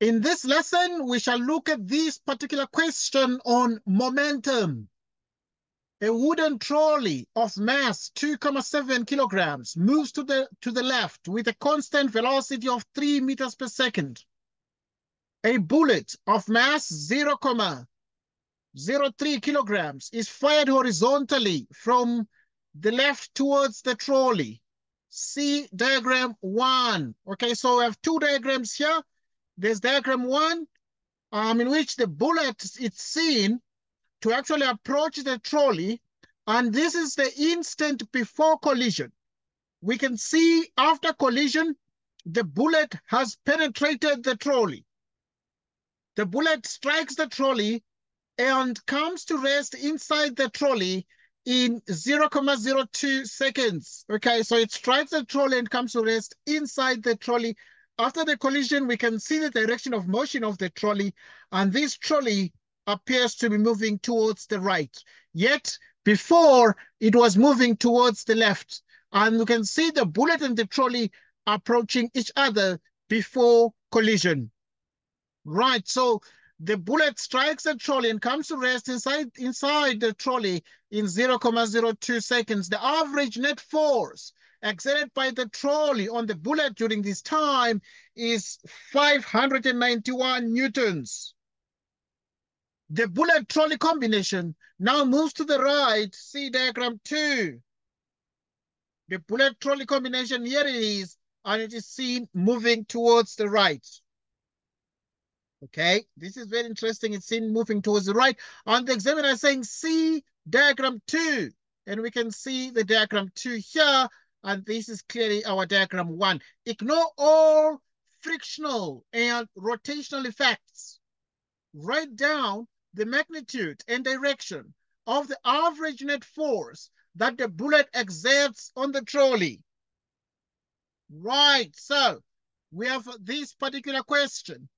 In this lesson, we shall look at this particular question on momentum. A wooden trolley of mass 2.7 kilograms moves to the, to the left with a constant velocity of 3 meters per second. A bullet of mass 0, 0.03 kilograms is fired horizontally from the left towards the trolley. See diagram one. Okay, so we have two diagrams here. There's diagram one, um, in which the bullet is seen to actually approach the trolley. And this is the instant before collision. We can see after collision, the bullet has penetrated the trolley. The bullet strikes the trolley and comes to rest inside the trolley in 0, 0.02 seconds. Okay, so it strikes the trolley and comes to rest inside the trolley. After the collision, we can see the direction of motion of the trolley, and this trolley appears to be moving towards the right. Yet, before, it was moving towards the left. And you can see the bullet and the trolley approaching each other before collision. Right, so the bullet strikes the trolley and comes to rest inside, inside the trolley in 0, 0.02 seconds. The average net force exerted by the trolley on the bullet during this time is 591 newtons. The bullet trolley combination now moves to the right, see diagram two. The bullet trolley combination, here it is, and it is seen moving towards the right. Okay, this is very interesting. It's seen moving towards the right. And the examiner is saying, see diagram two. And we can see the diagram two here. And this is clearly our diagram one. Ignore all frictional and rotational effects. Write down the magnitude and direction of the average net force that the bullet exerts on the trolley. Right, so we have this particular question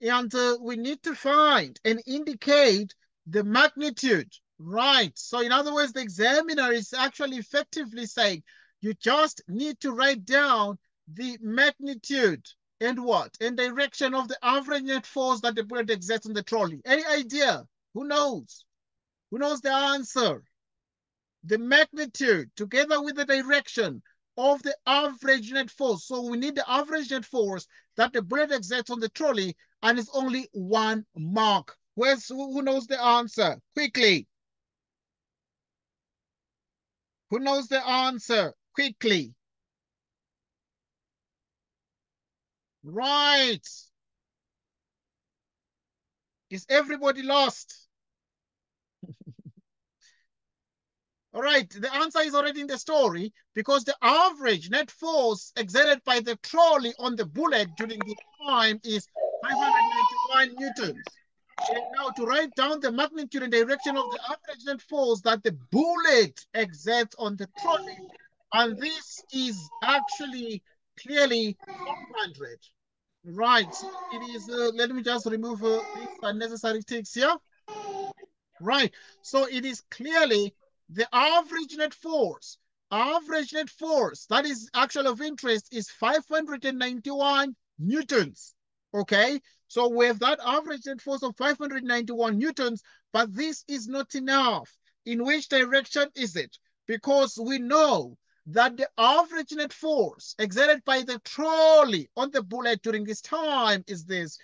and uh, we need to find and indicate the magnitude, right? So in other words, the examiner is actually effectively saying, you just need to write down the magnitude and what? And direction of the average net force that the bullet exerts on the trolley. Any idea? Who knows? Who knows the answer? The magnitude together with the direction of the average net force. So we need the average net force that the bullet exerts on the trolley and it's only one mark. Where's, who knows the answer? Quickly. Who knows the answer? Quickly. Right. Is everybody lost? All right, the answer is already in the story because the average net force exerted by the trolley on the bullet during the time is 591 newtons. And now to write down the magnitude and direction of the average net force that the bullet exerts on the trolley, and this is actually clearly 100. Right, it is, uh, let me just remove uh, these unnecessary ticks here. Right, so it is clearly the average net force, average net force that is actually of interest is 591 newtons. Okay, so we have that average net force of 591 newtons, but this is not enough. In which direction is it? Because we know that the average net force exerted by the trolley on the bullet during this time is this,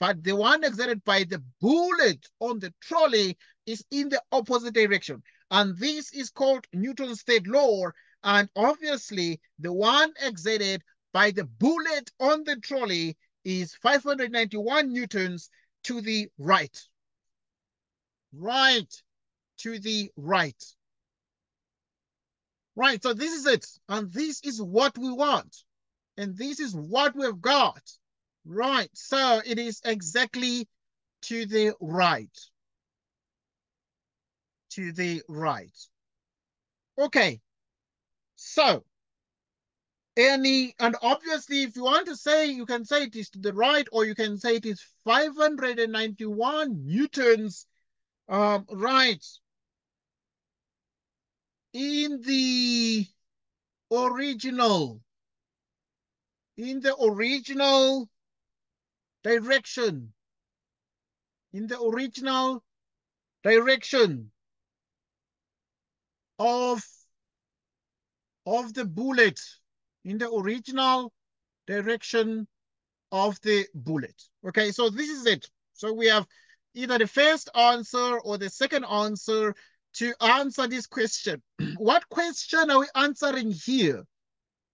but the one exerted by the bullet on the trolley is in the opposite direction. And this is called Newton's third law. And obviously, the one exerted by the bullet on the trolley is 591 newtons to the right. Right to the right. Right, so this is it. And this is what we want. And this is what we've got. Right, so it is exactly to the right to the right. Okay, so any, and obviously if you want to say, you can say it is to the right or you can say it is 591 newtons, um, right, in the original, in the original direction, in the original direction of, of the bullet, in the original direction of the bullet. Okay, so this is it. So we have either the first answer or the second answer to answer this question. what question are we answering here?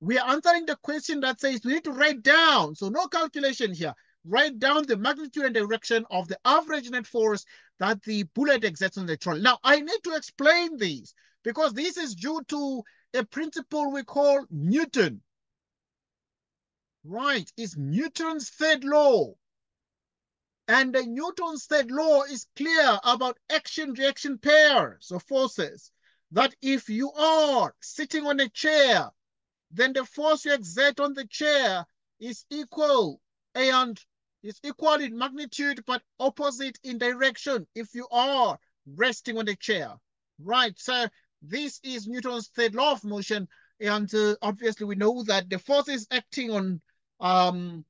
We are answering the question that says we need to write down, so no calculation here. Write down the magnitude and direction of the average net force that the bullet exerts on the trolley. Now, I need to explain these because this is due to a principle we call Newton. Right, it's Newton's third law. And the Newton's third law is clear about action-reaction pairs of forces. That if you are sitting on a chair, then the force you exert on the chair is equal and is equal in magnitude but opposite in direction if you are resting on the chair. Right, so this is Newton's third law of motion. And uh, obviously we know that the forces acting on um,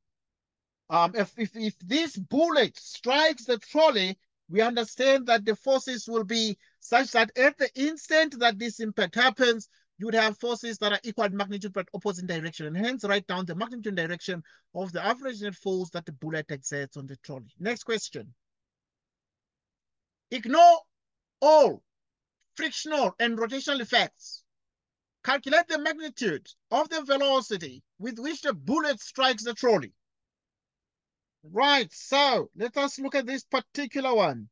um, if, if, if this bullet strikes the trolley, we understand that the forces will be such that at the instant that this impact happens, you would have forces that are equal in magnitude but opposite in direction. And hence write down the magnitude direction of the average net force that the bullet exerts on the trolley. Next question. Ignore all frictional and rotational effects. Calculate the magnitude of the velocity with which the bullet strikes the trolley. Right, so let us look at this particular one.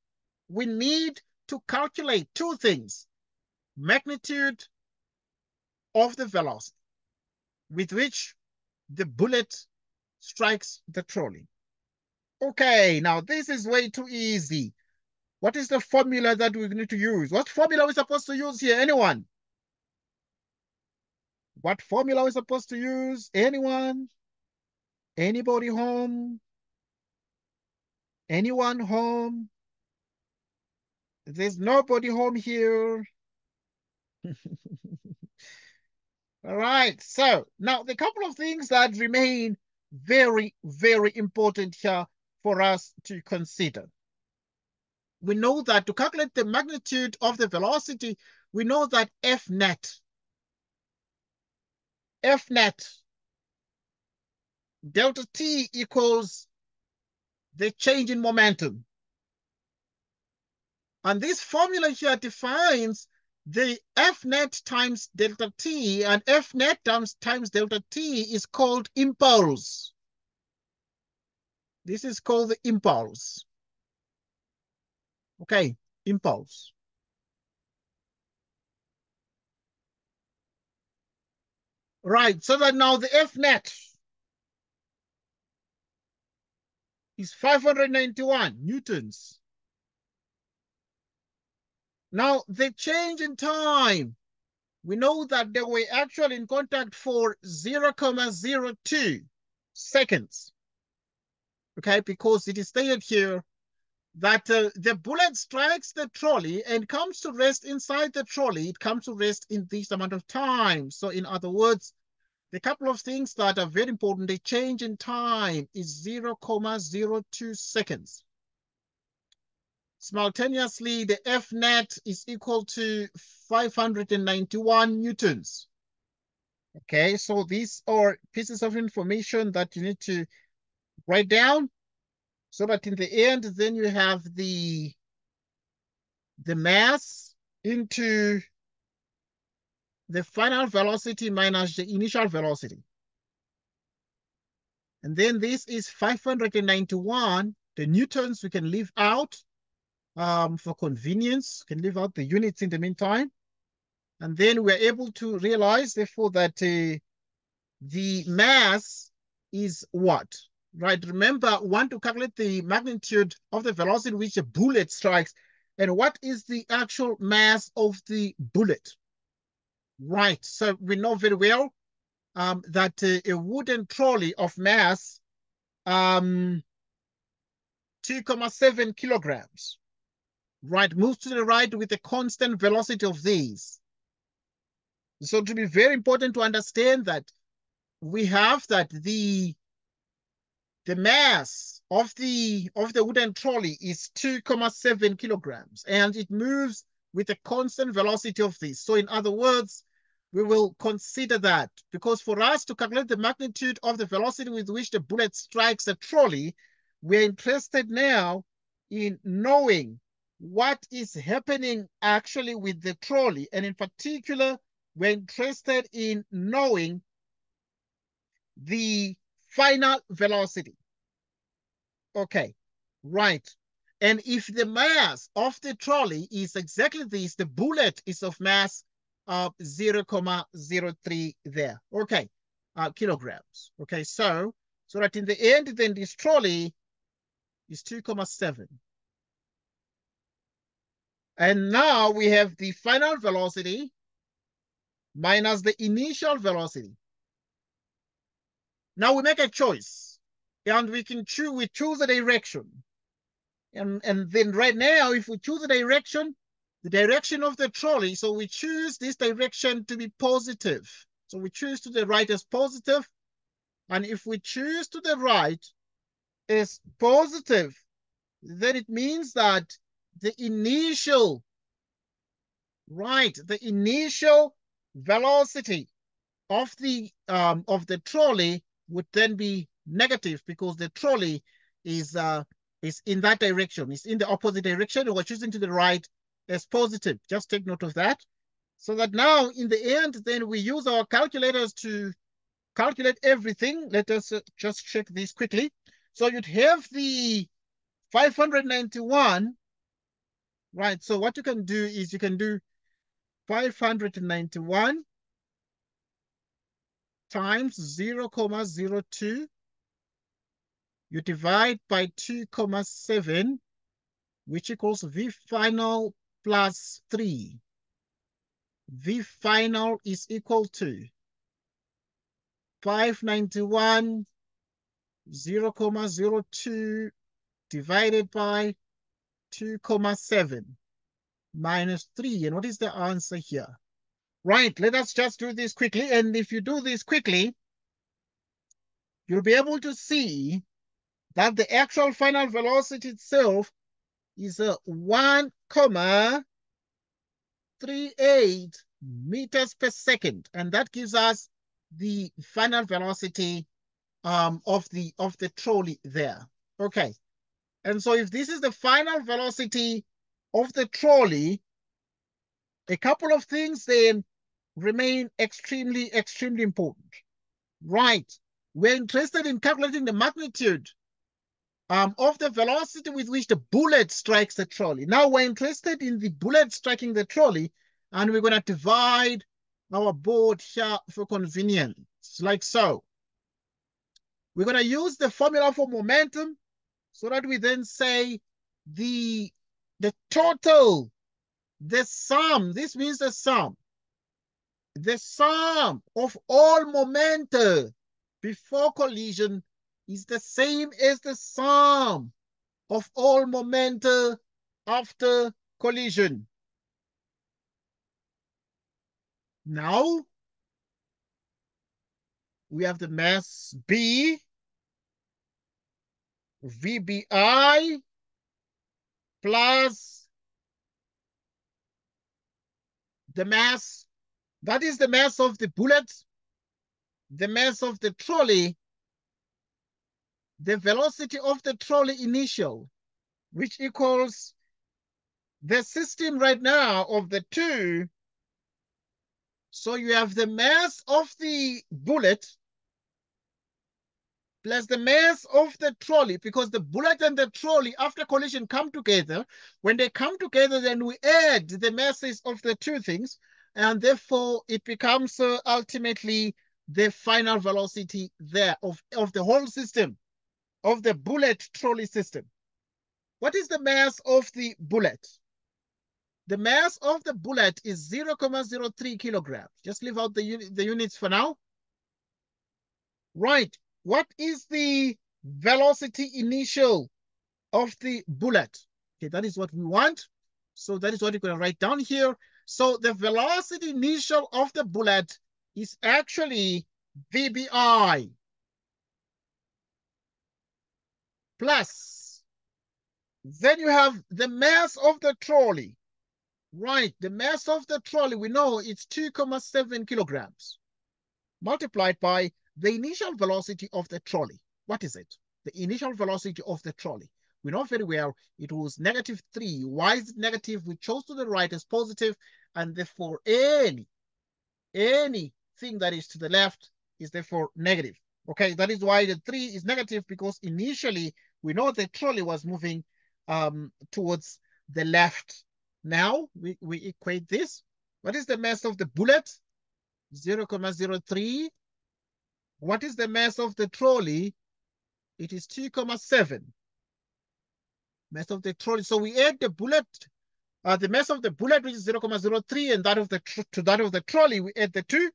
We need to calculate two things. Magnitude of the velocity with which the bullet strikes the trolley. Okay, now this is way too easy. What is the formula that we need to use? What formula are we supposed to use here? Anyone? What formula are we supposed to use? Anyone? Anybody home? Anyone home? There's nobody home here. All right, so now the couple of things that remain very, very important here for us to consider. We know that to calculate the magnitude of the velocity, we know that F net, F net delta T equals the change in momentum. And this formula here defines the F net times delta T and F net times, times delta T is called impulse. This is called the impulse. Okay, impulse. Right, so that now the F net is 591 newtons. Now, the change in time, we know that they were actually in contact for 0, 0.02 seconds. Okay, because it is stated here that uh, the bullet strikes the trolley and comes to rest inside the trolley. It comes to rest in this amount of time. So in other words, the couple of things that are very important, the change in time is 0, 0.02 seconds. Simultaneously, the F net is equal to 591 newtons. Okay, so these are pieces of information that you need to write down so that in the end, then you have the, the mass into the final velocity minus the initial velocity. And then this is 591. The newtons we can leave out um, for convenience, can leave out the units in the meantime. And then we're able to realize, therefore, that uh, the mass is what? Right, remember, want to calculate the magnitude of the velocity which a bullet strikes. And what is the actual mass of the bullet? Right, so we know very well um, that uh, a wooden trolley of mass um, 2,7 kilograms, right, moves to the right with a constant velocity of these. So to be very important to understand that we have that the, the mass of the of the wooden trolley is 2,7 kilograms and it moves with a constant velocity of this. So in other words, we will consider that because for us to calculate the magnitude of the velocity with which the bullet strikes a trolley, we're interested now in knowing what is happening actually with the trolley. And in particular, we're interested in knowing the final velocity. Okay, right. And if the mass of the trolley is exactly this, the bullet is of mass of 0, 0.03 there. Okay, uh, kilograms. Okay, so so that in the end, then this trolley is 2.7. And now we have the final velocity minus the initial velocity. Now we make a choice and we can choose, we choose a direction. And, and then right now, if we choose the direction, the direction of the trolley, so we choose this direction to be positive. So we choose to the right as positive. And if we choose to the right as positive, then it means that the initial, right, the initial velocity of the um, of the trolley would then be negative because the trolley is uh, is in that direction. It's in the opposite direction. We're choosing to the right as positive. Just take note of that. So that now in the end, then we use our calculators to calculate everything. Let us uh, just check this quickly. So you'd have the 591 Right, so what you can do is you can do 591 times 0, 0.02. You divide by 2, comma 7, which equals V final plus 3. V final is equal to 591 0, 0.02 divided by 2 comma 7 minus 3. And what is the answer here? Right, let us just do this quickly. And if you do this quickly, you'll be able to see that the actual final velocity itself is a 1 comma 38 meters per second. And that gives us the final velocity um, of the of the trolley there. Okay, and so if this is the final velocity of the trolley, a couple of things then remain extremely, extremely important. Right, we're interested in calculating the magnitude um, of the velocity with which the bullet strikes the trolley. Now we're interested in the bullet striking the trolley, and we're gonna divide our board here for convenience, like so. We're gonna use the formula for momentum so that we then say the, the total, the sum, this means the sum, the sum of all momenta before collision is the same as the sum of all momenta after collision. Now, we have the mass B VBI plus the mass, that is the mass of the bullet, the mass of the trolley, the velocity of the trolley initial, which equals the system right now of the two. So you have the mass of the bullet plus the mass of the trolley, because the bullet and the trolley after collision come together. When they come together, then we add the masses of the two things, and therefore it becomes uh, ultimately the final velocity there of, of the whole system, of the bullet trolley system. What is the mass of the bullet? The mass of the bullet is 0, 0.03 kilograms. Just leave out the, the units for now. Right, what is the velocity initial of the bullet? Okay, that is what we want. So that is what you're going to write down here. So the velocity initial of the bullet is actually VBI. Plus. Then you have the mass of the trolley. Right, the mass of the trolley, we know it's 2,7 kilograms multiplied by the initial velocity of the trolley. What is it? The initial velocity of the trolley. We know very well it was negative 3. Why is it negative? We chose to the right as positive, and therefore any, anything that is to the left is therefore negative. Okay, that is why the 3 is negative because initially we know the trolley was moving um, towards the left now we, we equate this. What is the mass of the bullet? 0, 0.03. What is the mass of the trolley? It is 2,7. Mass of the trolley. So we add the bullet, uh, the mass of the bullet, which is 0, 0.03, and that of the to that of the trolley, we add the two.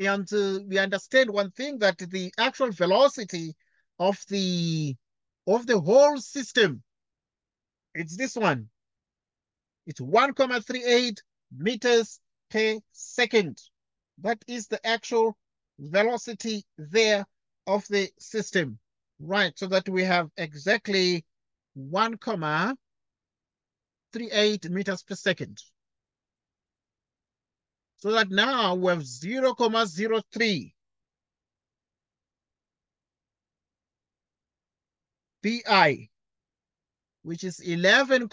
And uh, we understand one thing that the actual velocity of the of the whole system, it's this one. It's 1,38 meters per second. That is the actual velocity there of the system. Right, so that we have exactly 1,38 meters per second. So that now we have 0, 0.03 pi, which is 11,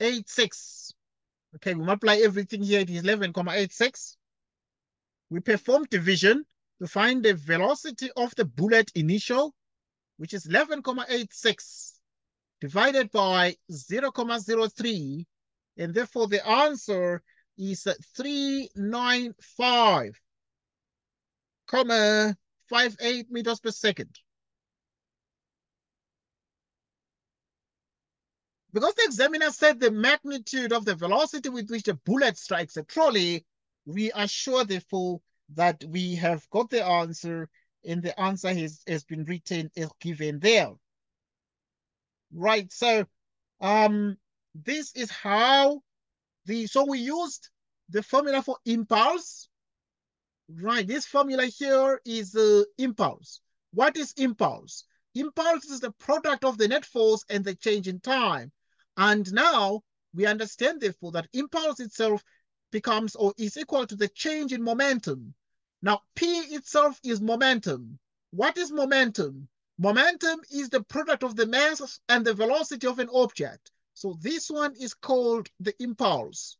86. Okay, we multiply everything here, it is 11,86. We perform division to find the velocity of the bullet initial, which is 11,86 divided by 0, 0.03. And therefore the answer is 395, comma 58 meters per second. Because the examiner said the magnitude of the velocity with which the bullet strikes a trolley, we are sure, therefore, that we have got the answer and the answer has, has been written, is given there. Right, so um, this is how the, so we used the formula for impulse. Right, this formula here is uh, impulse. What is impulse? Impulse is the product of the net force and the change in time. And now we understand, therefore, that impulse itself becomes or is equal to the change in momentum. Now, P itself is momentum. What is momentum? Momentum is the product of the mass and the velocity of an object. So this one is called the impulse.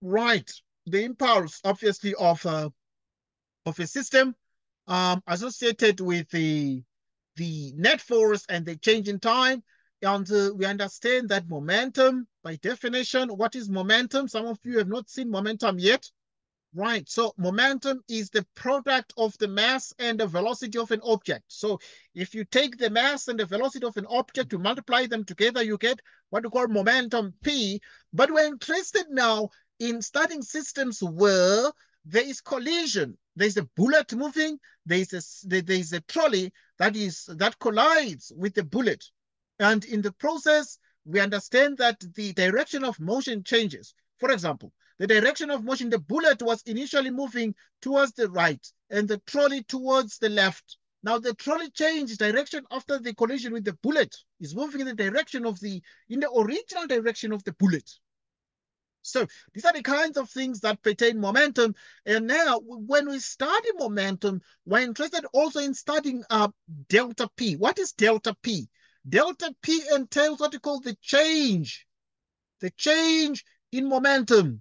Right, the impulse, obviously, of a, of a system um, associated with the, the net force and the change in time and uh, we understand that momentum, by definition, what is momentum? Some of you have not seen momentum yet. Right, so momentum is the product of the mass and the velocity of an object. So if you take the mass and the velocity of an object, you multiply them together, you get what we call momentum P. But we're interested now in studying systems where there is collision. There's a bullet moving, there's a, there's a trolley that is that collides with the bullet. And in the process, we understand that the direction of motion changes. For example, the direction of motion, the bullet was initially moving towards the right and the trolley towards the left. Now the trolley changed direction after the collision with the bullet. is moving in the direction of the, in the original direction of the bullet. So these are the kinds of things that pertain momentum. And now when we study momentum, we're interested also in studying uh, delta P. What is delta P? Delta P entails what you call the change, the change in momentum.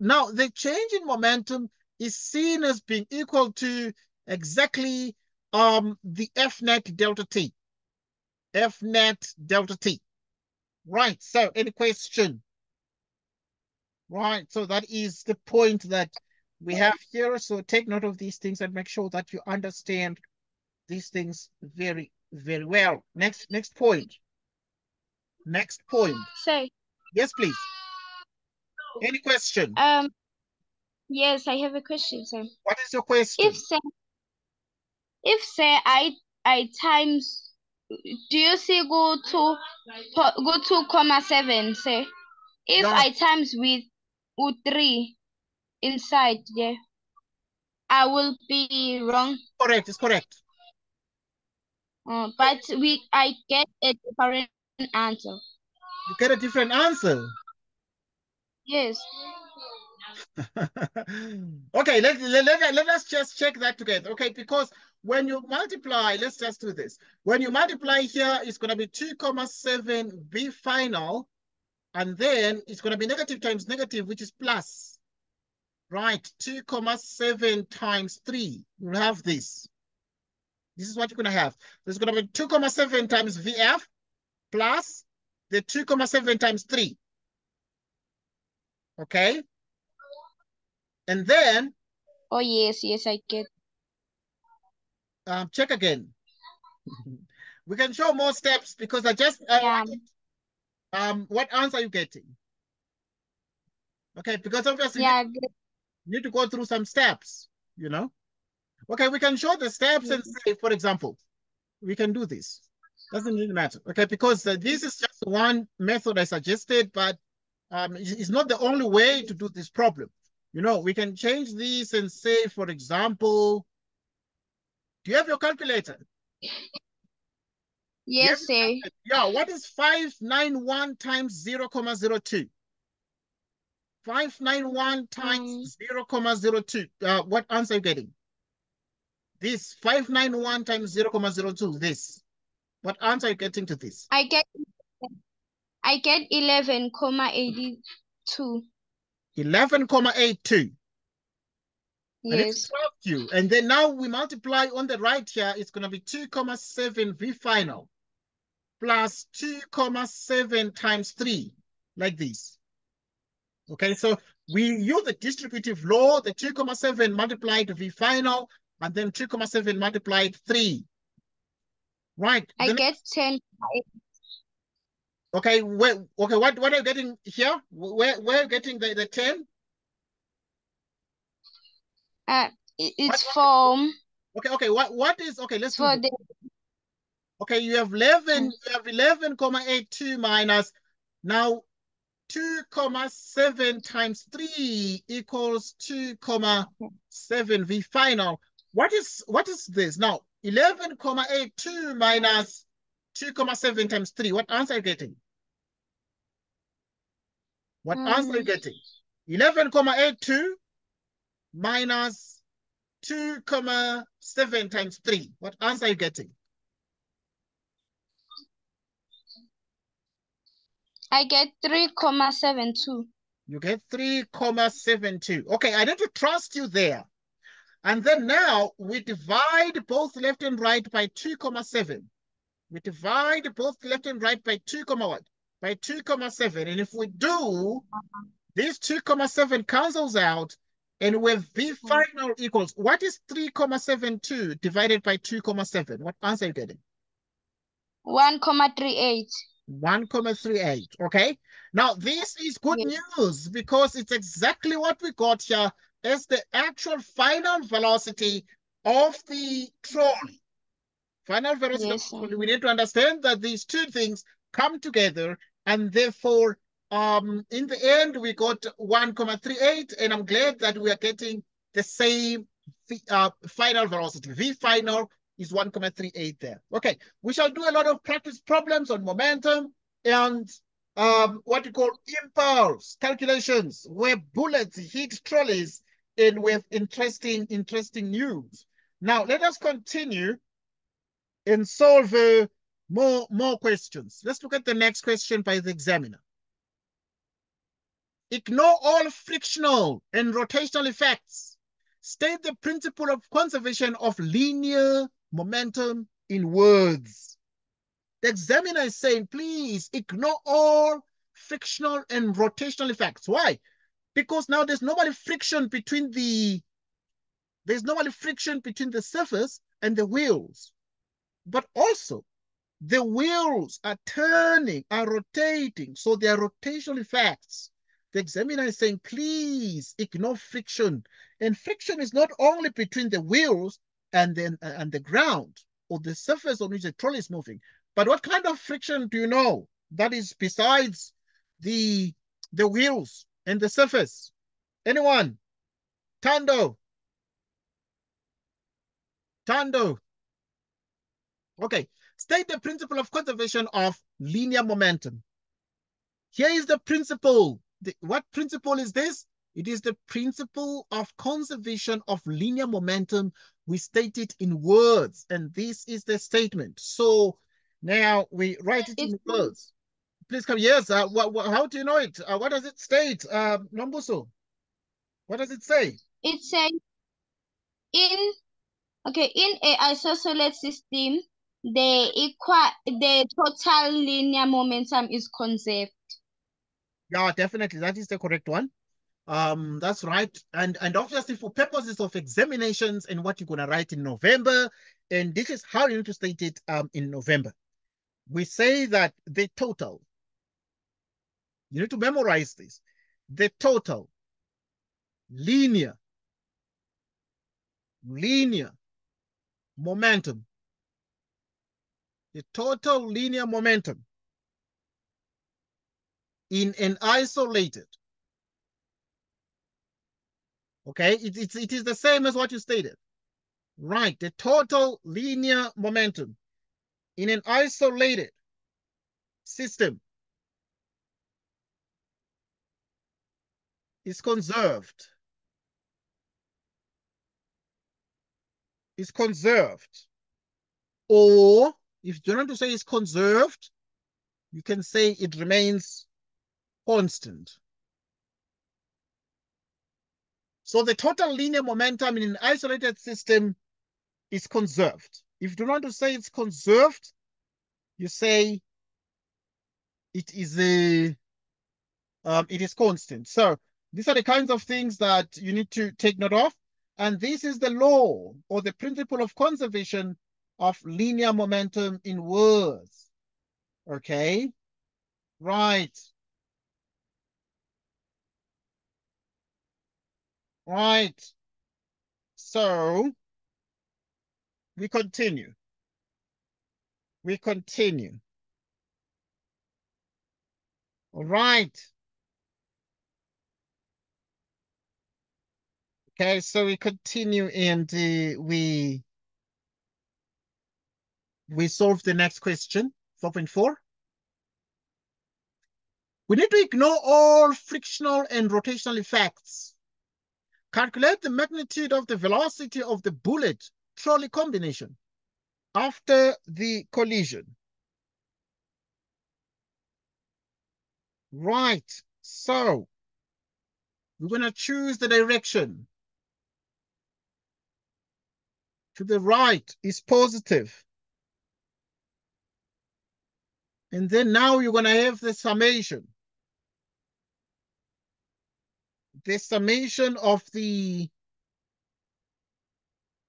Now, the change in momentum is seen as being equal to exactly um, the F net delta T. F net delta T. Right, so any question? Right, so that is the point that we have here. So take note of these things and make sure that you understand these things very very well. Next, next point. Next point. Say. Yes, please. Any question? Um. Yes, I have a question, sir. What is your question? If say, if say I I times, do you see go to go to comma seven? Say, if no. I times with with three inside, yeah, I will be wrong. Correct. It's correct. Uh, but we I get a different answer. You get a different answer. Yes. okay, let, let, let, let us just check that together. Okay, because when you multiply, let's just do this. When you multiply here, it's going to be 2 comma 7 V final. And then it's going to be negative times negative, which is plus. Right, 2 comma 7 times 3. You'll have this. This is what you're going to have. There's going to be 2 comma 7 times VF plus the 2 comma 7 times 3. Okay? And then... Oh, yes, yes, I get. Um, check again. we can show more steps because I just... Yeah. um, what answer are you getting? Okay, because obviously yeah, you need to go through some steps, you know? Okay, we can show the steps and say, for example, we can do this. Doesn't really matter, okay? Because uh, this is just one method I suggested, but um, it's not the only way to do this problem. You know, we can change this and say, for example, do you have your calculator? Yes, sir. Yeah, what is 591 times 0, comma 02? 591 times um, 0, comma 02. Uh, what answer are you getting? This 591 times 0, comma 02, this. What answer are you getting to this? I get I get 11, comma 82. 11, comma 82. Yes. And you. And then now we multiply on the right here, it's going to be 2, comma 7 V final plus 2, comma 7 times 3, like this. Okay, so we use the distributive law, the 2, comma 7 multiplied V final, and then 2, comma 7 multiplied 3. Right. I then, get 10. Okay, where, okay, what, what are you getting here? Where, where are you getting the, the 10? Uh, it's what, from... Okay, okay, what, what is, okay, let's for the... Okay, you have 11, mm. you have 11 comma 82 minus, now 2 comma 7 times 3 equals 2 comma 7 V final. What is, what is this? Now, 11 comma 82 minus 2 comma 7 times 3. What answer are you getting? What mm. answer are you getting? 11 comma 82 minus 2 comma 7 times 3. What answer are you getting? I get 3 comma 72. You get 3 comma 72. Okay, I need to trust you there. And then now we divide both left and right by 2 comma 7. We divide both left and right by 2 comma what? By 2 comma 7. And if we do, this 2 comma 7 cancels out and with V mm-hmm. final equals, what is 3 comma 72 divided by 2 comma 7? What answer are you getting? 1 comma 38. 1 comma 38, okay? Now this is good yes. news because it's exactly what we got here as the actual final velocity of the trolley. Final velocity, yes, we need to understand that these two things come together and therefore um, in the end we got 1,38 and I'm glad that we are getting the same uh, final velocity. V final is 1,38 there. Okay, we shall do a lot of practice problems on momentum and um, what you call impulse calculations where bullets hit trolleys and with interesting, interesting news. Now let us continue and solve uh, more, more questions. Let's look at the next question by the examiner. Ignore all frictional and rotational effects. State the principle of conservation of linear momentum in words. The examiner is saying, please ignore all frictional and rotational effects. Why? Because now there's normally friction between the, there's normally friction between the surface and the wheels. But also, the wheels are turning, are rotating, so there are rotational effects. The examiner is saying, please ignore friction. And friction is not only between the wheels and, then, uh, and the ground or the surface on which the trolley is moving, but what kind of friction do you know that is besides the, the wheels and the surface? Anyone? Tando? Tando? Okay, state the principle of conservation of linear momentum. Here is the principle. The, what principle is this? It is the principle of conservation of linear momentum. We state it in words, and this is the statement. So now we write it in words. Please come. Yes. Uh, how do you know it? Uh, what does it state, uh, Nombuso? What does it say? It says in okay in a isosceles system, the equal the total linear momentum is conserved. Yeah, definitely. That is the correct one. Um, that's right. And and obviously for purposes of examinations and what you're gonna write in November, and this is how you need to state it um in November. We say that the total, you need to memorize this, the total linear, linear momentum, the total linear momentum in an isolated Okay, it, it's, it is the same as what you stated. Right, the total linear momentum in an isolated system is conserved. Is conserved. Or if you want to say it's conserved, you can say it remains constant. So the total linear momentum in an isolated system is conserved. If you want to say it's conserved, you say it is a um, it is constant. So these are the kinds of things that you need to take note of. And this is the law or the principle of conservation of linear momentum in words. Okay, right. Right. So we continue. We continue. All right. Okay, so we continue and uh, we we solve the next question, 4.4. We need to ignore all frictional and rotational effects Calculate the magnitude of the velocity of the bullet trolley combination after the collision. Right, so we're going to choose the direction. To the right is positive. And then now you're going to have the summation. the summation of the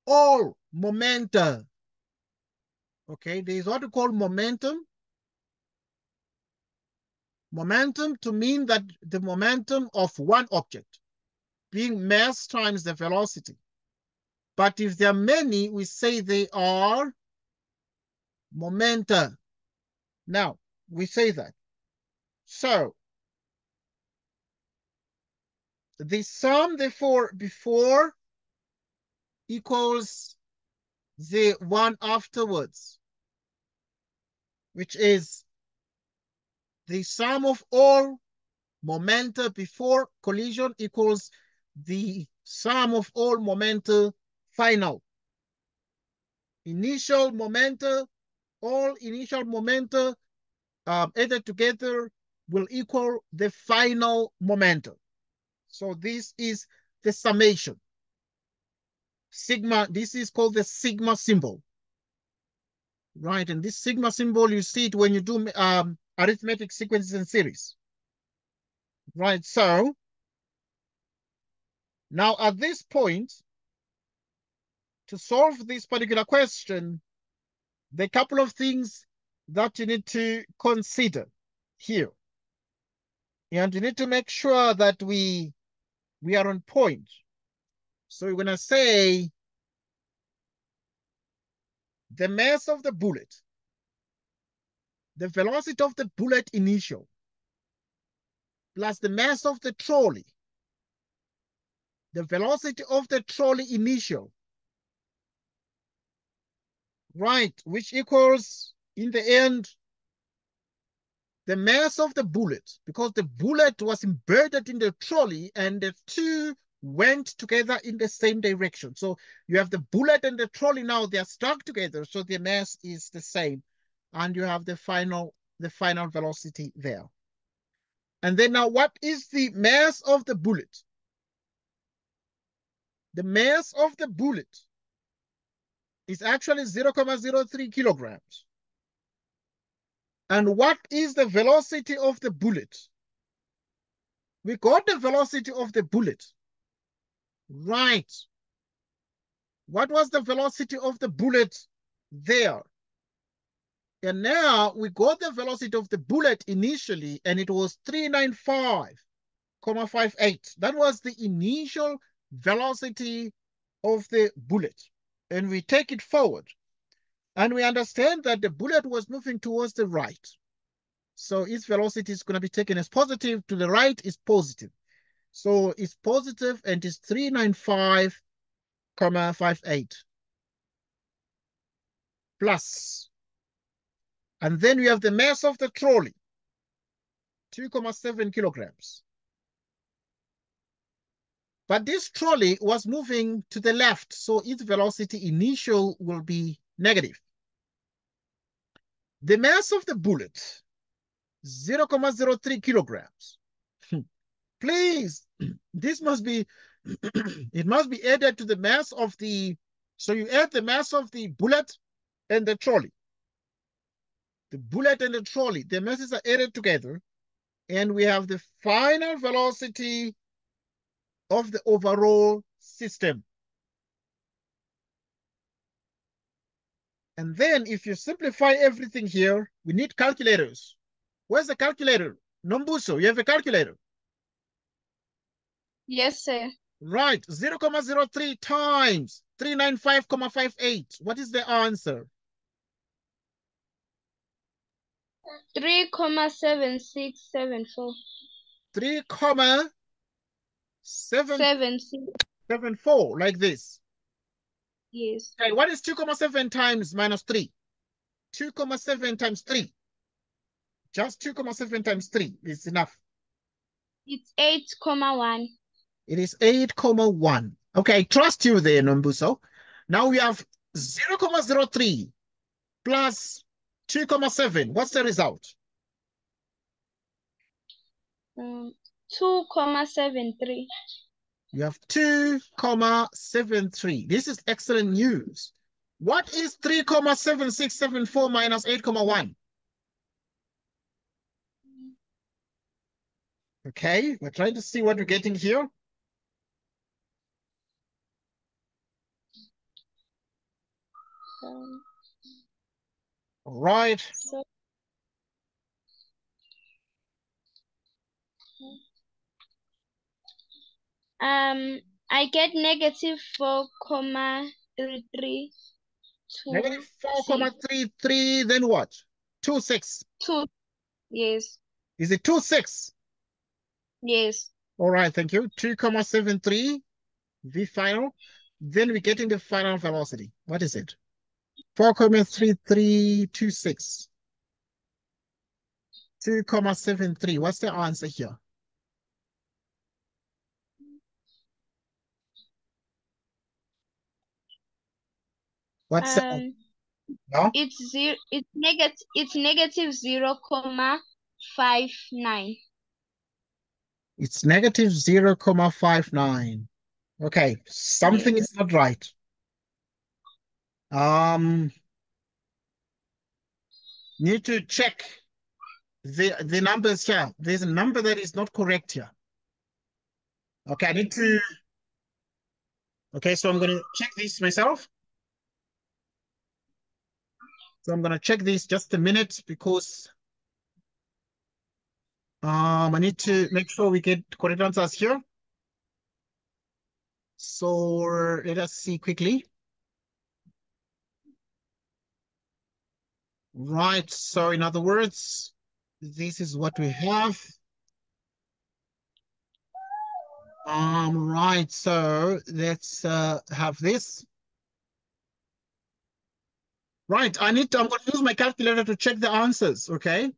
all momenta. Okay, there is what we call momentum. Momentum to mean that the momentum of one object being mass times the velocity. But if there are many, we say they are momenta. Now, we say that. So the sum, therefore, before equals the one afterwards, which is the sum of all momenta before collision equals the sum of all momenta final. Initial momenta, all initial momenta um, added together will equal the final momentum. So this is the summation. Sigma, this is called the sigma symbol. Right, and this sigma symbol, you see it when you do um, arithmetic sequences and series. Right, so now at this point, to solve this particular question, the couple of things that you need to consider here. And you need to make sure that we we are on point. So we're gonna say the mass of the bullet, the velocity of the bullet initial, plus the mass of the trolley, the velocity of the trolley initial, right, which equals in the end the mass of the bullet, because the bullet was embedded in the trolley and the two went together in the same direction. So you have the bullet and the trolley now, they are stuck together, so the mass is the same. And you have the final, the final velocity there. And then now what is the mass of the bullet? The mass of the bullet is actually 0, 0.03 kilograms. And what is the velocity of the bullet? We got the velocity of the bullet. Right. What was the velocity of the bullet there? And now we got the velocity of the bullet initially, and it was 395,58. That was the initial velocity of the bullet. And we take it forward. And we understand that the bullet was moving towards the right. So its velocity is going to be taken as positive. To the right is positive. So it's positive and it's 395,58 plus and then we have the mass of the trolley, 2.7 kilograms. But this trolley was moving to the left, so its velocity initial will be negative. The mass of the bullet, 0.03 kilograms. Hmm. Please, this must be, it must be added to the mass of the, so you add the mass of the bullet and the trolley the bullet and the trolley, the masses are added together, and we have the final velocity of the overall system. And then if you simplify everything here, we need calculators. Where's the calculator? Nombuso, you have a calculator? Yes, sir. Right, 0, 0.03 times 395,58. What is the answer? Three comma seven six seven four. Three comma seven seven six seven four like this. Yes. Okay, what is two comma seven times minus three? Two comma seven times three. Just two comma seven times three is enough. It's eight comma one. It is eight comma one. Okay, trust you there, Nombuso. Now we have zero comma zero three plus 2,7. What's the result? Um, 2,73. You have 2,73. This is excellent news. What is 3,7674 minus 8,1? Okay, we're trying to see what we're getting here. Um, Right. So um, I get negative four comma three three. Two, negative four comma three three. Then what? Two six. Two. Yes. Is it two six? Yes. All right. Thank you. Two comma seven three. V final. Then we're getting the final velocity. What is it? 4,3326. 2,73. What's the answer here? What's um, the no? It's zero. It's negative. It's negative zero comma five nine. It's negative zero comma five nine. Okay, something is not right. Um, need to check the, the numbers here. There's a number that is not correct here. Okay, I need to, okay, so I'm going to check this myself. So I'm going to check this just a minute because um, I need to make sure we get correct answers here. So let us see quickly. Right, so in other words, this is what we have. Um, right, so let's uh, have this. Right, I need to, I'm going to use my calculator to check the answers, okay?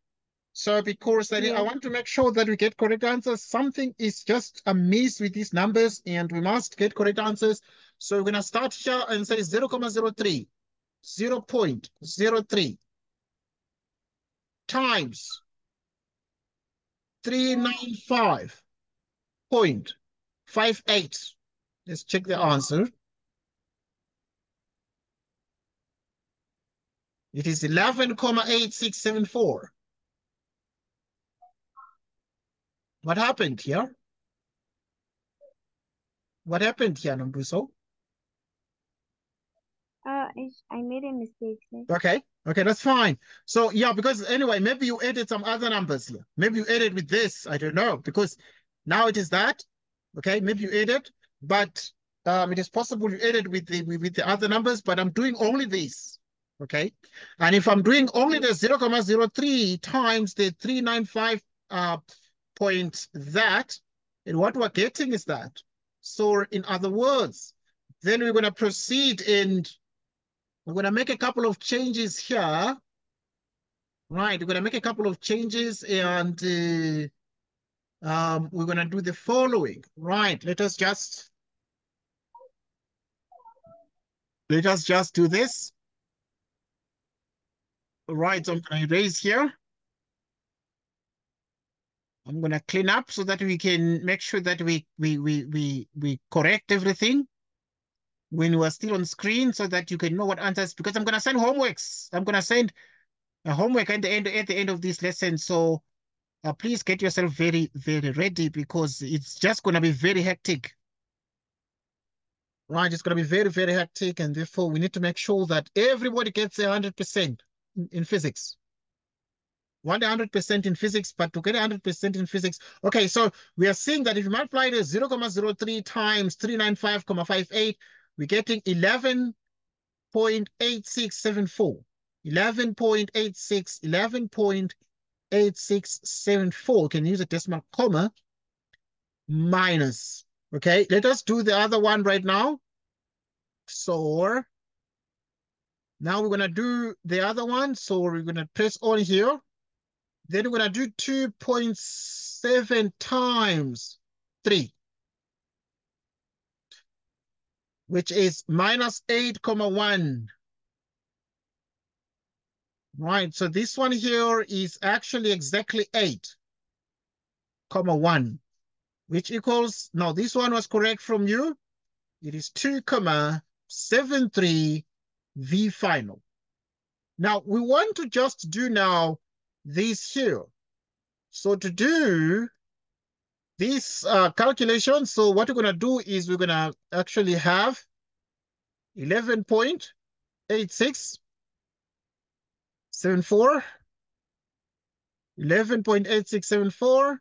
So because I, I want to make sure that we get correct answers. Something is just amiss with these numbers and we must get correct answers. So we're going to start here and say 0, 0.03, 0 0.03 times 395.58. Let's check the answer. It is 11,8674. What happened here? What happened here, Nombuso? Uh, I made a mistake. Okay, okay, that's fine. So yeah, because anyway, maybe you added some other numbers here. Maybe you added with this, I don't know, because now it is that. Okay, maybe you added, but um, it is possible you added with the with the other numbers, but I'm doing only this. Okay, and if I'm doing only the 0, 0.03 times the 395 uh, point that, and what we're getting is that. So in other words, then we're going to proceed and we're going to make a couple of changes here. Right, we're going to make a couple of changes and uh, um, we're going to do the following. Right, let us just let us just do this. Right, I'm to erase here. I'm going to clean up so that we can make sure that we we we we we correct everything when we're still on screen so that you can know what answers, because I'm going to send homeworks. I'm going to send a homework at the end, at the end of this lesson. So uh, please get yourself very, very ready because it's just going to be very hectic. Right, it's going to be very, very hectic. And therefore, we need to make sure that everybody gets a 100% in, in physics. 100% in physics, but to get 100% in physics. Okay, so we are seeing that if you multiply the 0, 0.03 times 395,58, we're getting 11.8674. 11.86, 11.8674. Can use a decimal comma minus. Okay, let us do the other one right now. So now we're going to do the other one. So we're going to press on here. Then we're going to do 2.7 times 3. which is minus 8,1. Right, so this one here is actually exactly 8, comma 1, which equals, now this one was correct from you. It is 2, comma 73 V final. Now, we want to just do now this here. So to do this uh, calculation, so what we're going to do is we're going to actually have 11.8674 11.8674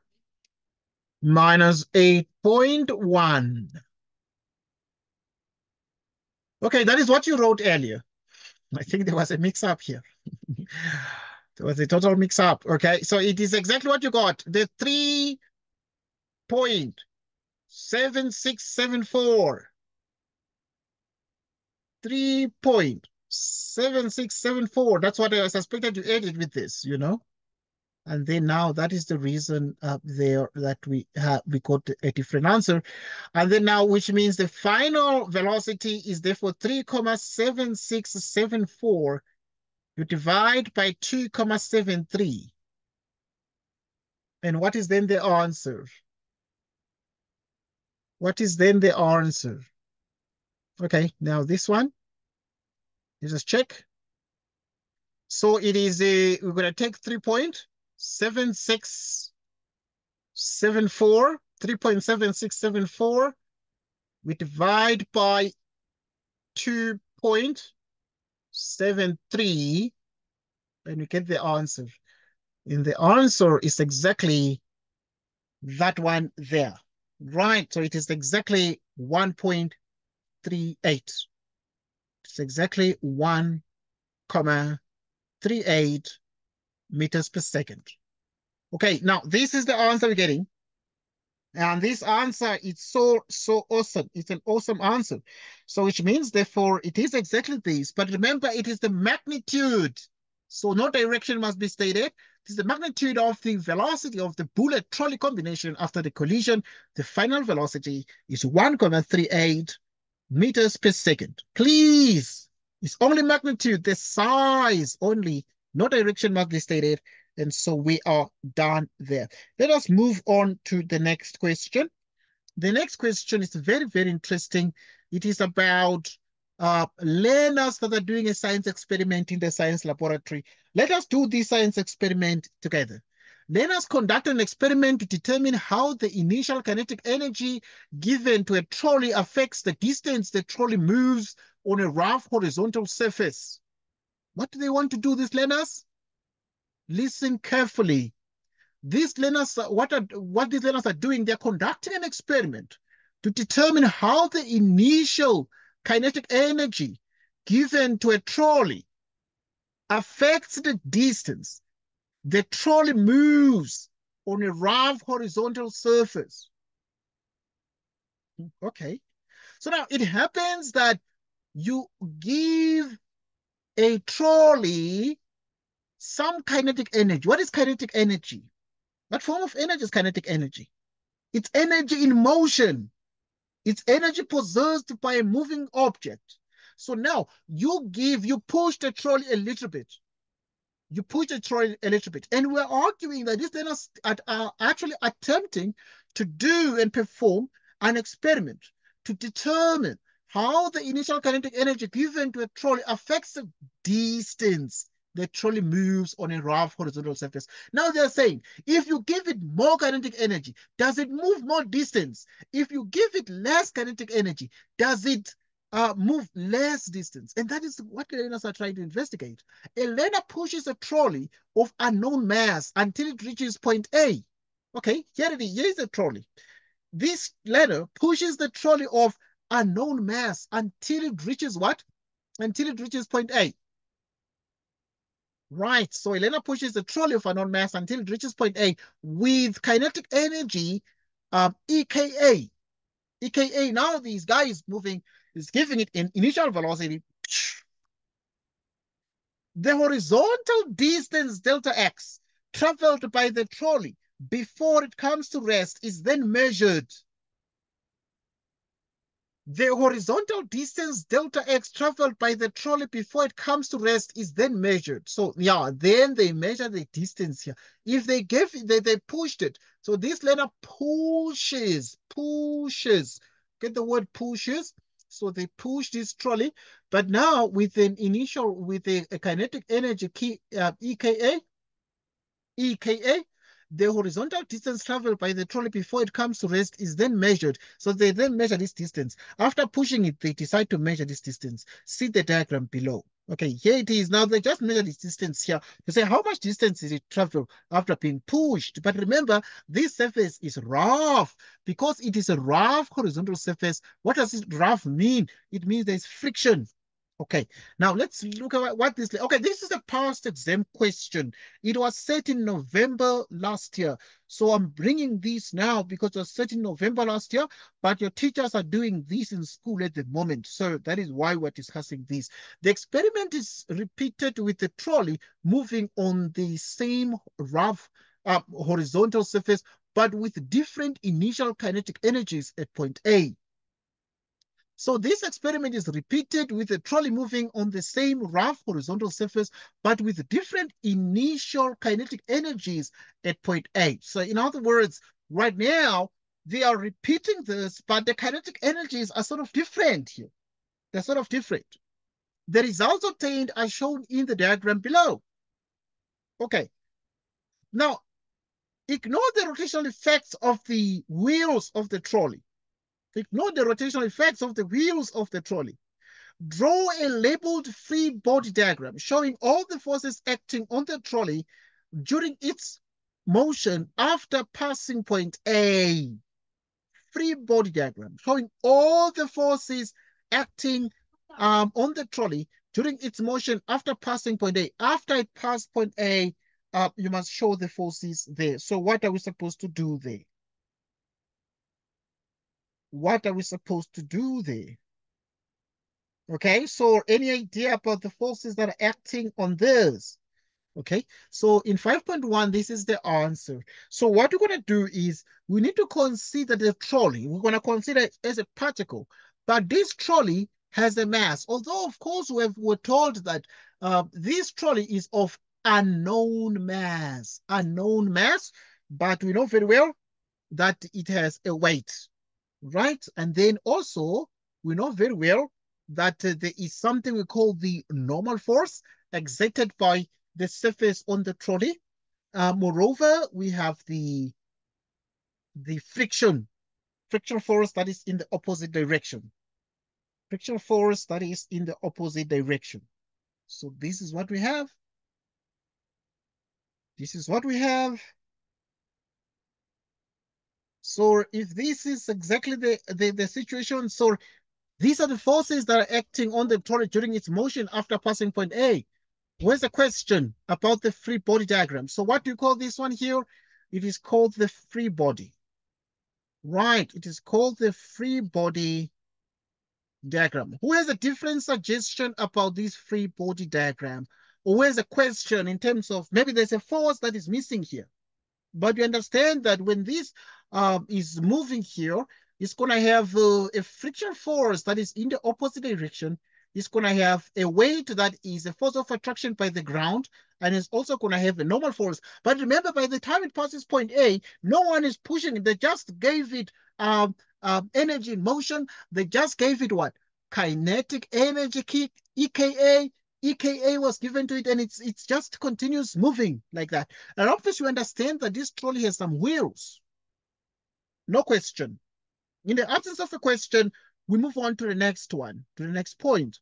minus 8.1. Okay, that is what you wrote earlier. I think there was a mix-up here. there was a total mix-up. Okay, so it is exactly what you got. The three point seven six seven four. Three point seven six seven four. That's what I suspected you added with this, you know. And then now that is the reason uh, there that we have we got a different answer. And then now, which means the final velocity is therefore 3,7674. You divide by 2,73. And what is then the answer? What is then the answer? Okay, now this one, you just check. So it is a, we're gonna take 3.7674, 3.7674, we divide by 2.73, and we get the answer. And the answer is exactly that one there. Right, so it is exactly 1.38. It's exactly 1 comma 38 meters per second. Okay, now this is the answer we're getting. And this answer is so, so awesome. It's an awesome answer. So which means, therefore, it is exactly this. But remember, it is the magnitude. So no direction must be stated. It is the magnitude of the velocity of the bullet trolley combination after the collision. The final velocity is 1.38 meters per second. Please, it's only magnitude, the size only. No direction must be stated. And so we are done there. Let us move on to the next question. The next question is very, very interesting. It is about uh, learners that are doing a science experiment in the science laboratory. Let us do this science experiment together. Learners conduct an experiment to determine how the initial kinetic energy given to a trolley affects the distance the trolley moves on a rough horizontal surface. What do they want to do, these learners? Listen carefully. These learners, what, are, what these learners are doing, they're conducting an experiment to determine how the initial kinetic energy given to a trolley affects the distance the trolley moves on a rough horizontal surface. Hmm, okay. So now it happens that you give a trolley some kinetic energy. What is kinetic energy? What form of energy is kinetic energy? It's energy in motion. It's energy possessed by a moving object. So now you give, you push the trolley a little bit. You push the trolley a little bit. And we're arguing that these learners are actually attempting to do and perform an experiment to determine how the initial kinetic energy given to a trolley affects the distance the trolley moves on a rough horizontal surface. Now they're saying, if you give it more kinetic energy, does it move more distance? If you give it less kinetic energy, does it uh, move less distance? And that is what learners are trying to investigate. A learner pushes a trolley of unknown mass until it reaches point A. Okay, here it is. Here is the trolley. This learner pushes the trolley of unknown mass until it reaches what? Until it reaches point A. Right, so Elena pushes the trolley of unknown mass until it reaches point A with kinetic energy um, EKA. EKA, now these guys moving, is giving it an initial velocity. The horizontal distance delta x traveled by the trolley before it comes to rest is then measured the horizontal distance delta x traveled by the trolley before it comes to rest is then measured. So yeah, then they measure the distance here. If they gave they, they pushed it. So this letter pushes, pushes. Get the word pushes. So they push this trolley, but now with an initial, with a, a kinetic energy key, uh, EKA, EKA, the horizontal distance traveled by the trolley before it comes to rest is then measured. So they then measure this distance. After pushing it, they decide to measure this distance. See the diagram below. Okay, here it is. Now they just measure this distance here to say how much distance did it travel after being pushed. But remember, this surface is rough because it is a rough horizontal surface. What does rough mean? It means there's friction. Okay, now let's look at what this, okay, this is a past exam question. It was set in November last year. So I'm bringing this now because it was set in November last year, but your teachers are doing this in school at the moment. So that is why we're discussing this. The experiment is repeated with the trolley moving on the same rough uh, horizontal surface, but with different initial kinetic energies at point A. So this experiment is repeated with the trolley moving on the same rough horizontal surface, but with different initial kinetic energies at point A. So in other words, right now, they are repeating this, but the kinetic energies are sort of different here. They're sort of different. The results obtained are shown in the diagram below. Okay. Now, ignore the rotational effects of the wheels of the trolley. Ignore the rotational effects of the wheels of the trolley. Draw a labeled free body diagram showing all the forces acting on the trolley during its motion after passing point A. Free body diagram showing all the forces acting um, on the trolley during its motion after passing point A. After it passed point A, uh, you must show the forces there. So what are we supposed to do there? What are we supposed to do there? Okay, so any idea about the forces that are acting on this? Okay, so in 5.1, this is the answer. So what we're going to do is we need to consider the trolley. We're going to consider it as a particle, but this trolley has a mass. Although, of course, we we're told that uh, this trolley is of unknown mass, unknown mass, but we know very well that it has a weight, right? And then also, we know very well that uh, there is something we call the normal force exerted by the surface on the trolley. Uh, moreover, we have the, the friction, friction force that is in the opposite direction. Friction force that is in the opposite direction. So this is what we have. This is what we have. So if this is exactly the, the, the situation, so these are the forces that are acting on the trolley during its motion after passing point A. Where's the question about the free body diagram? So what do you call this one here? It is called the free body. Right, it is called the free body diagram. Who has a different suggestion about this free body diagram? Or where's a question in terms of maybe there's a force that is missing here? But you understand that when this um, is moving here, it's going to have uh, a friction force that is in the opposite direction. It's going to have a weight that is a force of attraction by the ground, and it's also going to have a normal force. But remember, by the time it passes point A, no one is pushing it. They just gave it um, um, energy in motion. They just gave it what? Kinetic energy, kick, EKA. EKA was given to it, and it's it's just continues moving like that. And obviously, you understand that this trolley has some wheels. No question. In the absence of a question, we move on to the next one, to the next point.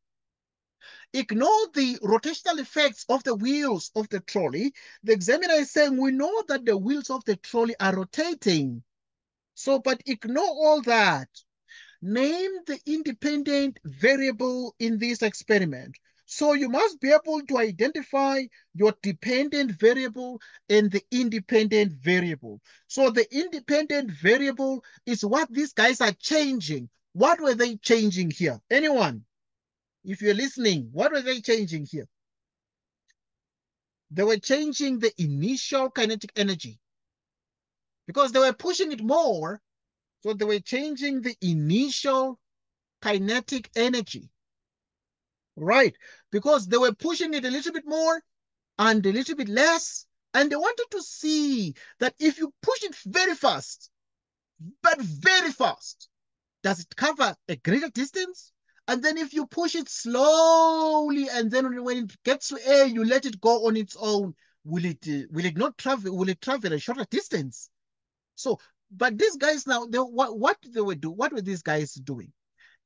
Ignore the rotational effects of the wheels of the trolley. The examiner is saying, we know that the wheels of the trolley are rotating. So, but ignore all that. Name the independent variable in this experiment. So you must be able to identify your dependent variable and the independent variable. So the independent variable is what these guys are changing. What were they changing here? Anyone? If you're listening, what were they changing here? They were changing the initial kinetic energy because they were pushing it more. So they were changing the initial kinetic energy right? Because they were pushing it a little bit more and a little bit less. And they wanted to see that if you push it very fast, but very fast, does it cover a greater distance? And then if you push it slowly, and then when it gets to air, you let it go on its own, will it uh, will it not travel? Will it travel a shorter distance? So, but these guys now, they, what what they were do? What were these guys doing?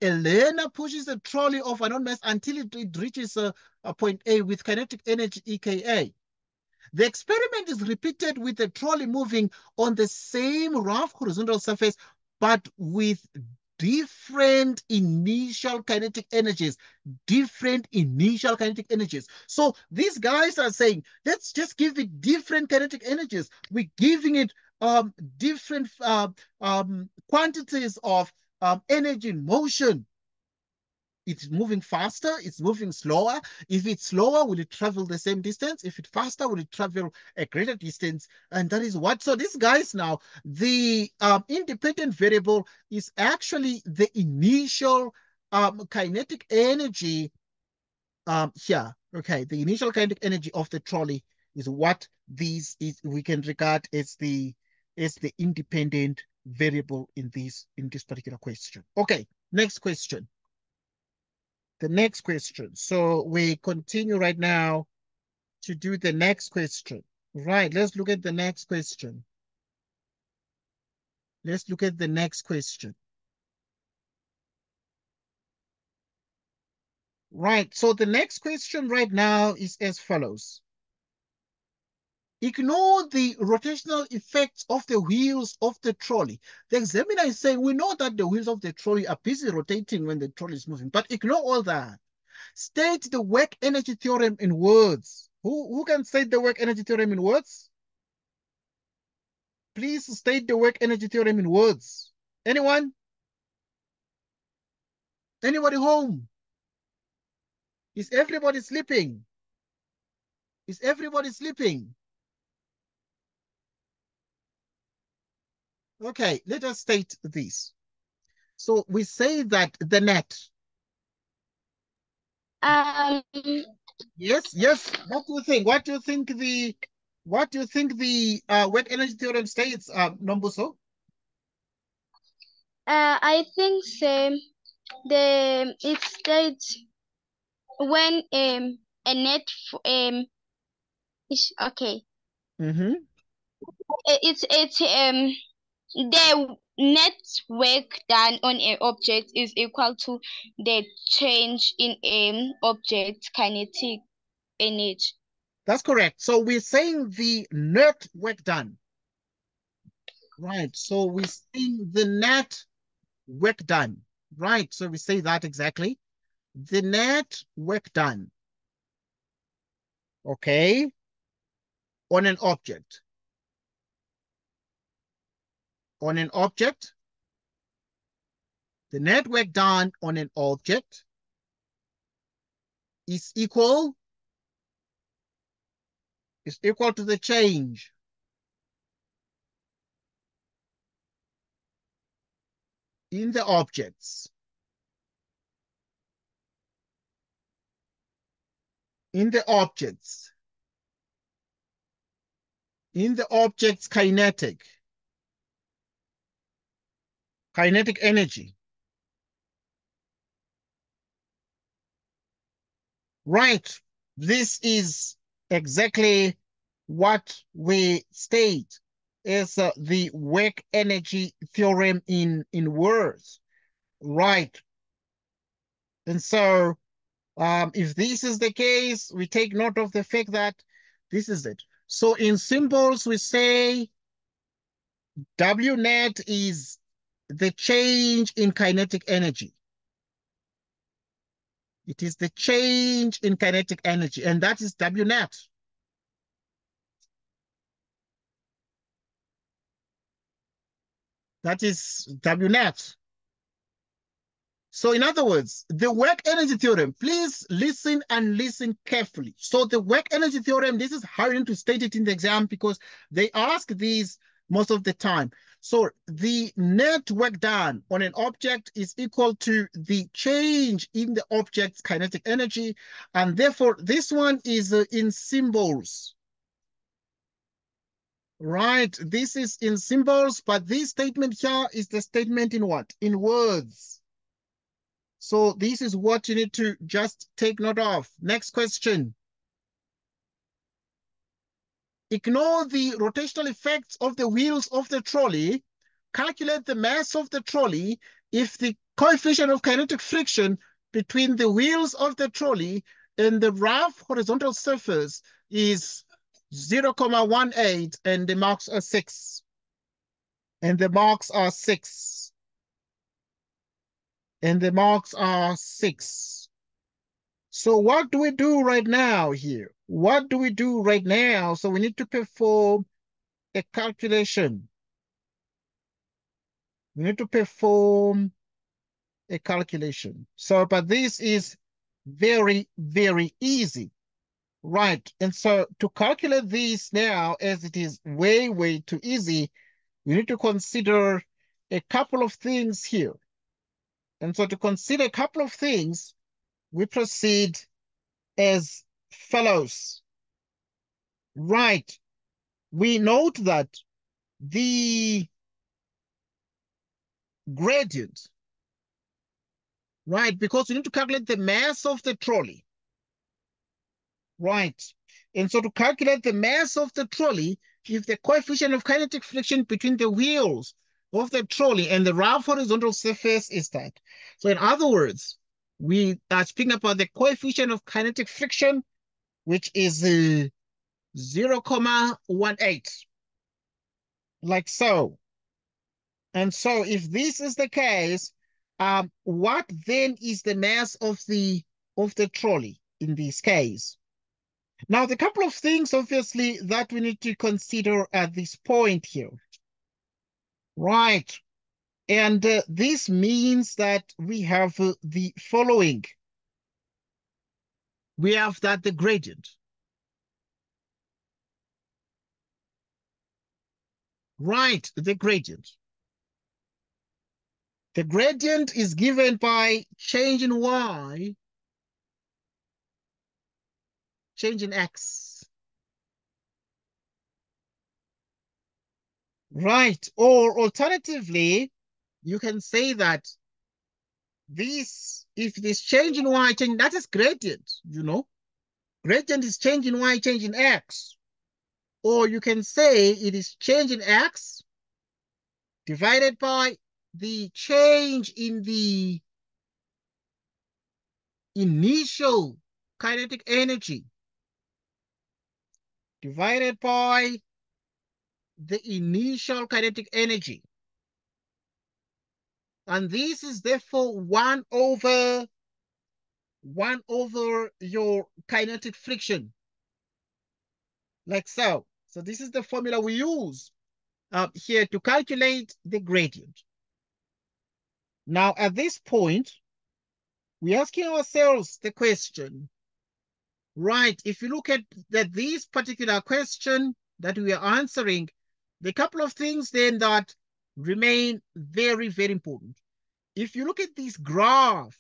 A learner pushes a trolley of an mass until it, it reaches a, a point A with kinetic energy EKA. The experiment is repeated with the trolley moving on the same rough horizontal surface, but with different initial kinetic energies, different initial kinetic energies. So these guys are saying, let's just give it different kinetic energies. We're giving it um, different uh, um, quantities of um, energy in motion. It's moving faster, it's moving slower. If it's slower, will it travel the same distance? If it's faster, will it travel a greater distance? And that is what, so these guys now, the um, independent variable is actually the initial um, kinetic energy um, here. Okay, the initial kinetic energy of the trolley is what these is we can regard as the as the independent variable in this in this particular question. Okay, next question. The next question. So we continue right now to do the next question. Right, let's look at the next question. Let's look at the next question. Right, so the next question right now is as follows. Ignore the rotational effects of the wheels of the trolley. The examiner is saying, we know that the wheels of the trolley are busy rotating when the trolley is moving, but ignore all that. State the work energy theorem in words. Who, who can state the work energy theorem in words? Please state the work energy theorem in words. Anyone? Anybody home? Is everybody sleeping? Is everybody sleeping? Okay, let us state this. So we say that the net. Um. Yes, yes. What do you think? What do you think the what do you think the uh, work energy theorem states, uh, Nombuso? Uh, I think same. The it states when um a net um is okay. Mm-hmm. It's it's um the net work done on an object is equal to the change in an object kinetic energy. That's correct. So we're saying the net work done. Right. So we're saying the net work done. Right. So we say that exactly. The net work done. Okay. On an object. On an object. The net work done on an object is equal is equal to the change in the objects. In the objects. In the object's kinetic. Kinetic energy. Right. This is exactly what we state is uh, the work energy theorem in, in words, right? And so um, if this is the case, we take note of the fact that this is it. So in symbols, we say W net is the change in kinetic energy. It is the change in kinetic energy, and that is W net. That is W net. So in other words, the work energy theorem, please listen and listen carefully. So the work energy theorem, this is need to state it in the exam because they ask these most of the time. So the net work done on an object is equal to the change in the object's kinetic energy. And therefore, this one is uh, in symbols. Right, this is in symbols, but this statement here is the statement in what? In words. So this is what you need to just take note of. Next question. Ignore the rotational effects of the wheels of the trolley. Calculate the mass of the trolley if the coefficient of kinetic friction between the wheels of the trolley and the rough horizontal surface is 0, 0.18 and the marks are 6. And the marks are 6. And the marks are 6. So what do we do right now here? What do we do right now? So we need to perform a calculation. We need to perform a calculation. So, but this is very, very easy, right? And so to calculate this now, as it is way, way too easy, we need to consider a couple of things here. And so to consider a couple of things, we proceed as follows. Right. We note that the gradient, right, because we need to calculate the mass of the trolley. Right. And so to calculate the mass of the trolley, if the coefficient of kinetic friction between the wheels of the trolley and the rough horizontal surface is that. So in other words, we are speaking about the coefficient of kinetic friction, which is uh, 0, 0.18, like so. And so if this is the case, um, what then is the mass of the of the trolley in this case? Now, the couple of things, obviously, that we need to consider at this point here. Right. And uh, this means that we have uh, the following. We have that the gradient. Right, the gradient. The gradient is given by change in y, change in x. Right, or alternatively, you can say that this, if this change in y, change, that is gradient, you know. Gradient is change in y, change in x. Or you can say it is change in x divided by the change in the initial kinetic energy divided by the initial kinetic energy. And this is therefore 1 over 1 over your kinetic friction. Like so. So this is the formula we use uh, here to calculate the gradient. Now at this point, we're asking ourselves the question, right, if you look at that this particular question that we are answering, the couple of things then that remain very, very important. If you look at this graph,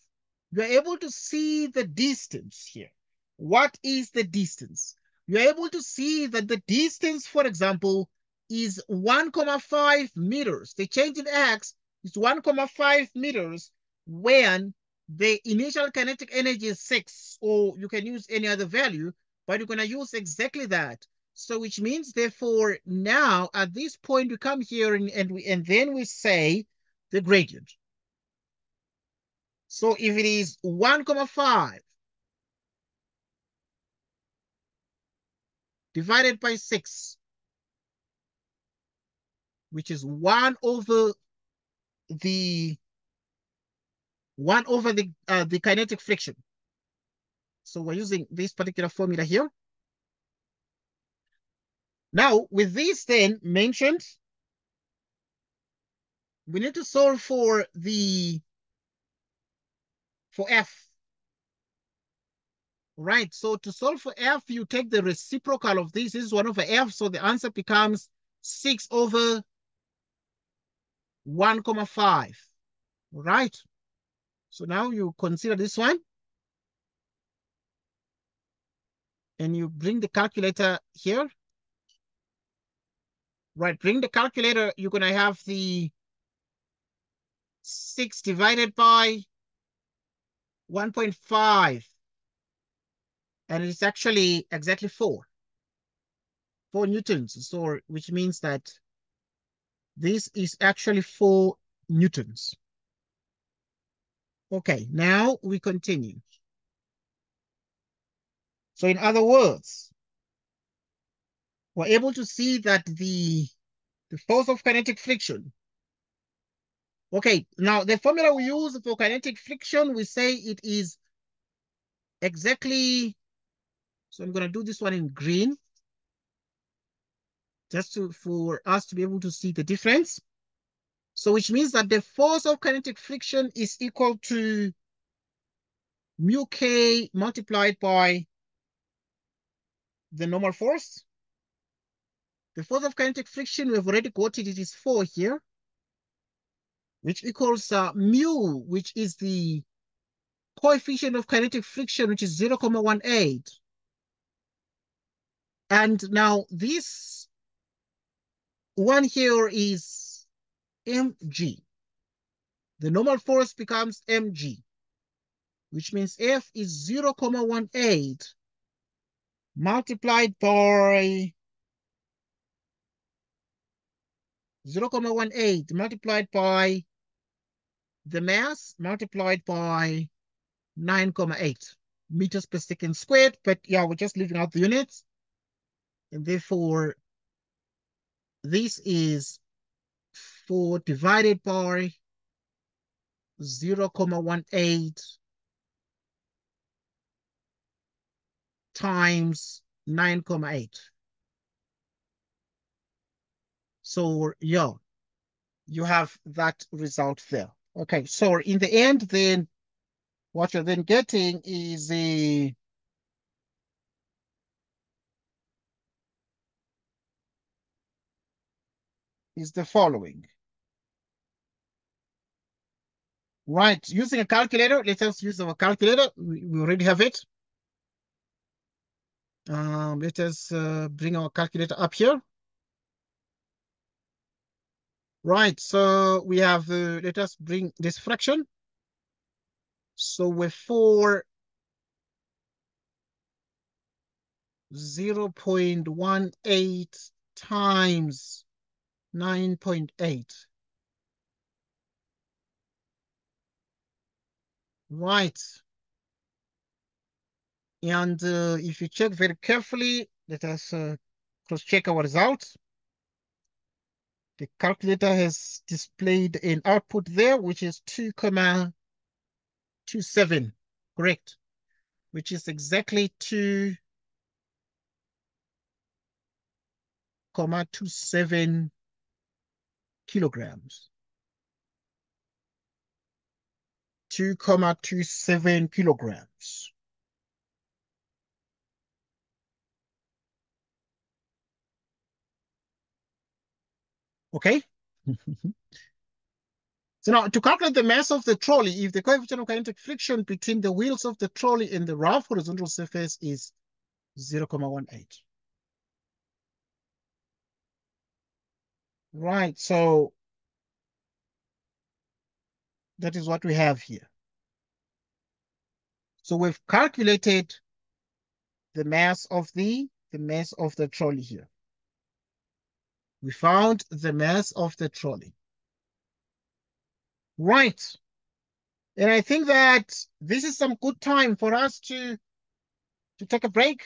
you're able to see the distance here. What is the distance? You're able to see that the distance, for example, is 1,5 meters. The change in x is 1,5 meters when the initial kinetic energy is 6, or you can use any other value, but you're going to use exactly that. So which means, therefore, now at this point, we come here and, and, we, and then we say the gradient. So if it is 1,5 divided by 6, which is 1 over the 1 over the, uh, the kinetic friction. So we're using this particular formula here. Now, with this then mentioned, we need to solve for the, for F. Right, so to solve for F, you take the reciprocal of this. This is 1 over F, so the answer becomes 6 over 1 comma 5. Right, so now you consider this one. And you bring the calculator here. Right, bring the calculator, you're gonna have the six divided by 1.5. And it's actually exactly four. Four newtons, so which means that this is actually four newtons. Okay, now we continue. So in other words, we're able to see that the, the force of kinetic friction. Okay, now the formula we use for kinetic friction, we say it is exactly, so I'm gonna do this one in green, just to, for us to be able to see the difference. So which means that the force of kinetic friction is equal to mu k multiplied by the normal force. The force of kinetic friction, we've already it, it is 4 here, which equals uh, mu, which is the coefficient of kinetic friction, which is 0 0.18. And now this one here is mg. The normal force becomes mg, which means F is 0 0.18 multiplied by 0 0.18 multiplied by the mass multiplied by 9,8 meters per second squared. But yeah, we're just leaving out the units. And therefore, this is 4 divided by 0 0.18 times 9,8. So yeah, you have that result there. Okay, so in the end, then what you're then getting is a is the following. Right, using a calculator, let us use our calculator. We, we already have it. Um, let us uh, bring our calculator up here. Right, so we have, uh, let us bring this fraction. So we're 4 0 0.18 times 9.8. Right. And uh, if you check very carefully, let us uh, cross-check our results. The calculator has displayed an output there, which is 2,27, correct? Which is exactly 2, comma 27 kilograms. 2,27 kilograms. Okay. so now to calculate the mass of the trolley, if the coefficient of kinetic friction between the wheels of the trolley and the rough horizontal surface is 0 0.18. Right, so that is what we have here. So we've calculated the mass of the, the mass of the trolley here. We found the mass of the trolley. Right. And I think that this is some good time for us to, to take a break.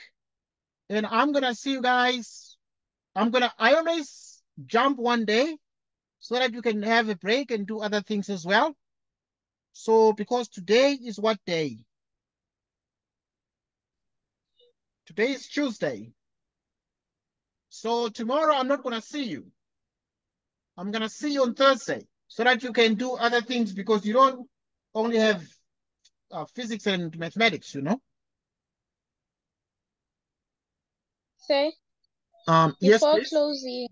And I'm going to see you guys. I'm going to, I always jump one day so that you can have a break and do other things as well. So because today is what day? Today is Tuesday. So tomorrow I'm not going to see you. I'm going to see you on Thursday so that you can do other things because you don't only have uh, physics and mathematics, you know? Say, um, yes, before please. closing,